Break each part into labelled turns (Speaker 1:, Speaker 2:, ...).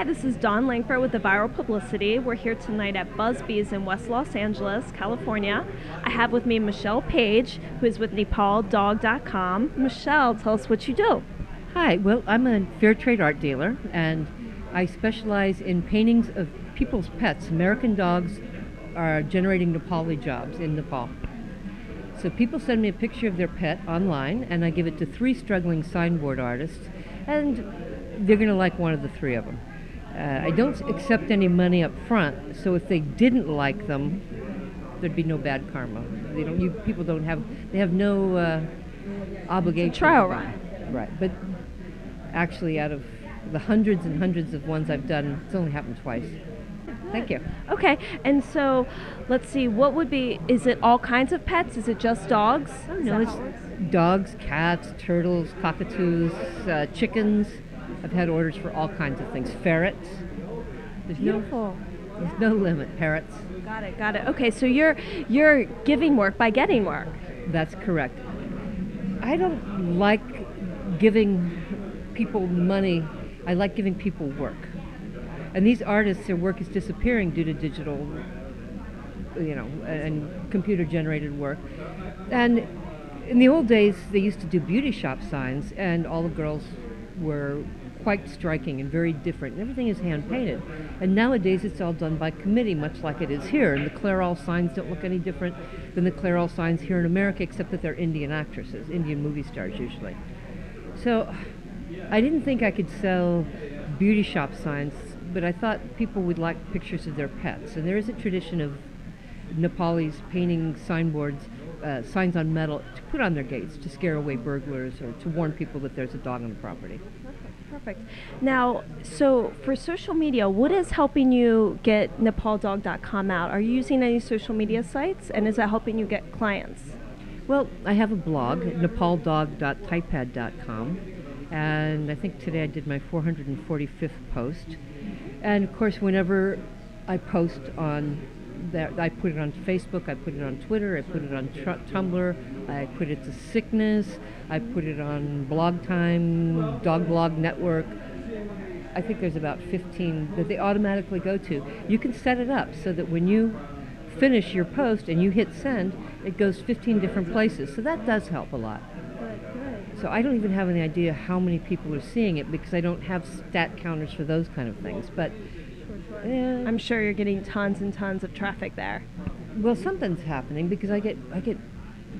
Speaker 1: Hi, this is Dawn Langford with the Viral Publicity. We're here tonight at Busby's in West Los Angeles, California. I have with me Michelle Page, who is with NepalDog.com. Michelle, tell us what you do.
Speaker 2: Hi, well, I'm a fair trade art dealer, and I specialize in paintings of people's pets. American dogs are generating Nepali jobs in Nepal. So people send me a picture of their pet online, and I give it to three struggling signboard artists, and they're going to like one of the three of them. Uh, I don't accept any money up front, so if they didn't like them, there'd be no bad karma. They don't. You people don't have. They have no uh, obligation.
Speaker 1: trial run.
Speaker 2: Right, but actually, out of the hundreds and hundreds of ones I've done, it's only happened twice. Thank you.
Speaker 1: Okay, and so let's see, what would be, is it all kinds of pets? Is it just dogs? Is
Speaker 2: No, it's
Speaker 1: how it works?
Speaker 2: dogs, cats, turtles, cockatoos, uh, chickens. I've had orders for all kinds of things. Ferrets. There's no,
Speaker 1: Beautiful.
Speaker 2: there's no limit. Parrots.
Speaker 1: Got it, got it. Okay, so you're you're giving work by getting work.
Speaker 2: That's correct. I don't like giving people money. I like giving people work. And these artists, their work is disappearing due to digital, you know, and computer generated work. And in the old days, they used to do beauty shop signs, and all the girls were quite striking and very different. And everything is hand painted. And nowadays, it's all done by committee, much like it is here. And the Clairol signs don't look any different than the Clairol signs here in America, except that they're Indian actresses, Indian movie stars usually. So I didn't think I could sell beauty shop signs, but I thought people would like pictures of their pets. And there is a tradition of Nepalis painting signboards, uh, signs on metal to put on their gates to scare away burglars or to warn people that there's a dog on the property.
Speaker 1: Perfect. Now, so for social media, what is helping you get NepalDog.com out? Are you using any social media sites, and is that helping you get clients?
Speaker 2: Well, I have a blog, nepaldog.typepad.com, and I think today I did my 445th post. And of course, whenever I post on that, I put it on Facebook, I put it on Twitter, I put it on tr- Tumblr, I put it to Sickness, I put it on Blog Time, Dog Blog Network. I think there's about 15 that they automatically go to. You can set it up so that when you finish your post and you hit send, it goes 15 different places. So that does help a lot. So I don't even have any idea how many people are seeing it because I don't have stat counters for those kind of things. But
Speaker 1: I'm sure you're getting tons and tons of traffic there.
Speaker 2: well, something's happening because I get I get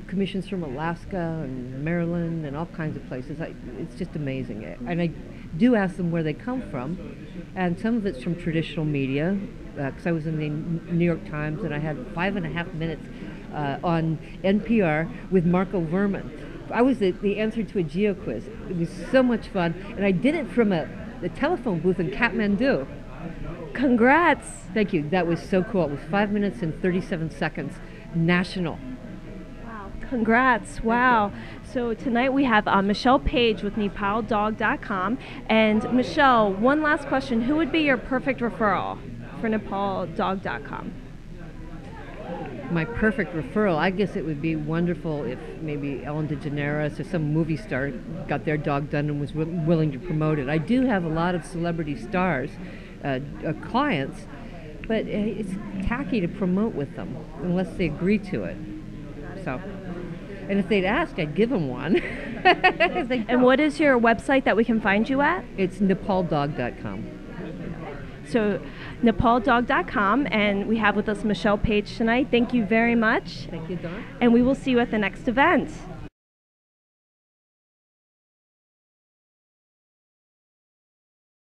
Speaker 2: commissions from Alaska and Maryland and all kinds of places. I, it's just amazing, and I do ask them where they come from, and some of it's from traditional media. Because I was in the New York Times and I had five and a half minutes uh, on NPR with Marco Werman. I was the, the answer to a geo quiz. It was so much fun, and I did it from a the telephone booth in Kathmandu.
Speaker 1: Congrats.
Speaker 2: Thank you. That was so cool. It was five minutes and 37 seconds. National.
Speaker 1: Wow. Congrats. Wow. So tonight we have uh, Michelle Page with NepalDog.com. And Michelle, one last question. Who would be your perfect referral for NepalDog.com?
Speaker 2: My perfect referral. I guess it would be wonderful if maybe Ellen DeGeneres or some movie star got their dog done and was wi- willing to promote it. I do have a lot of celebrity stars, uh, uh, clients, but uh, it's tacky to promote with them unless they agree to it. So, and if they'd ask, I'd give them one.
Speaker 1: And what is your website that we can find you at?
Speaker 2: It's nepaldog.com.
Speaker 1: So, NepalDog.com. And we have with us Michelle Page tonight. Thank you very much.
Speaker 2: Thank you, Dawn.
Speaker 1: And we will see you at the next event.